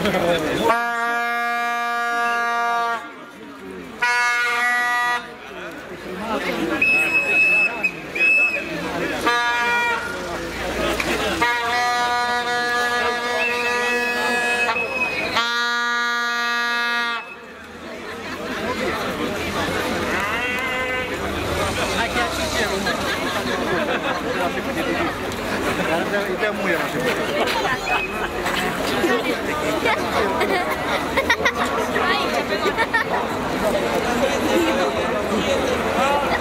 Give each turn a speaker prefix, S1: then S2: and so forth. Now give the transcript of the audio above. S1: I can't see you. muito muijamassa. Ai,